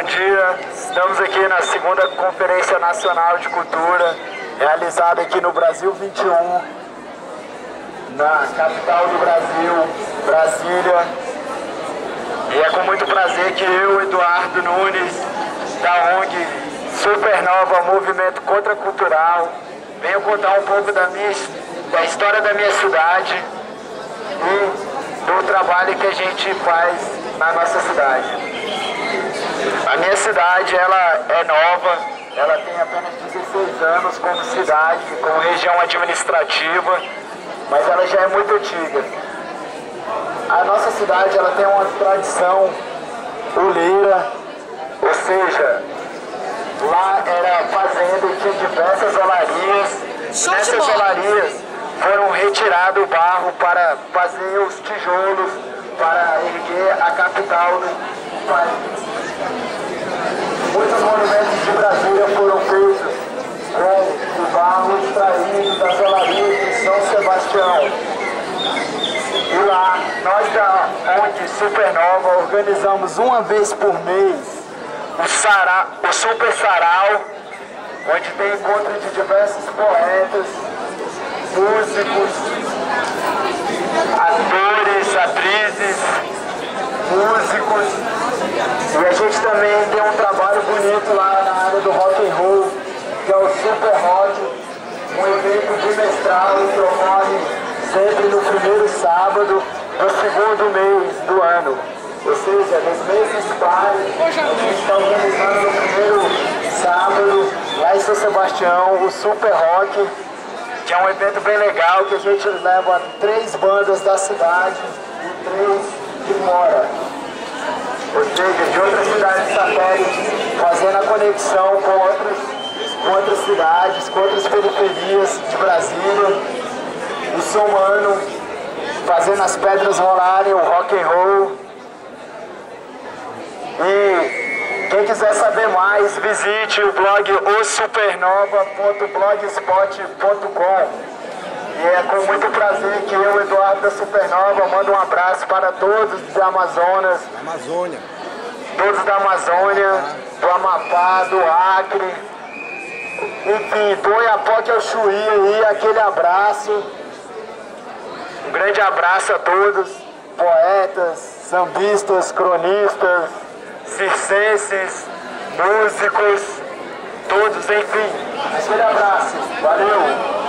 bom dia. Estamos aqui na segunda Conferência Nacional de Cultura, realizada aqui no Brasil 21, na capital do Brasil, Brasília. E é com muito prazer que eu, Eduardo Nunes, da ONG Supernova Movimento Contracultural, venho contar um pouco da, minha, da história da minha cidade e do trabalho que a gente faz na nossa cidade. A minha cidade ela é nova, ela tem apenas 16 anos como cidade, como região administrativa, mas ela já é muito antiga. A nossa cidade ela tem uma tradição oleira, ou seja, lá era fazenda e tinha diversas olarias. Nessas olarias foram retirado o barro para fazer os tijolos, para erguer a capital do país. Muitos monumentos de Brasília foram feitos com o barro extraído das olarias de São Sebastião. E lá, nós da Supernova organizamos uma vez por mês o, sarau, o Super Sarau, onde tem encontro de diversos poetas, músicos, atores, atrizes, músicos. E a gente também tem um trabalho bonito lá na área do rock and roll, que é o Super Rock, um evento bimestral que ocorre sempre no primeiro sábado do segundo mês. Pares, a gente está organizando no primeiro sábado, lá em São Sebastião, o Super Rock, que é um evento bem legal, que a gente leva três bandas da cidade e três de fora. Ou seja, de outras cidades satélites, fazendo a conexão com outras, com outras cidades, com outras periferias de Brasília, e somando, fazendo as pedras rolarem, o rock and roll. E quem quiser saber mais, visite o blog osupernova.blogspot.com. E é com muito prazer que eu, Eduardo da Supernova, mando um abraço para todos da Amazonas. Amazônia. Todos da Amazônia, do Amapá, do Acre. Enfim, do Oiapoque ao Chuí aí, aquele abraço. Um grande abraço a todos, poetas, sambistas, cronistas, circenses, músicos, todos, enfim. Aquele abraço. Valeu!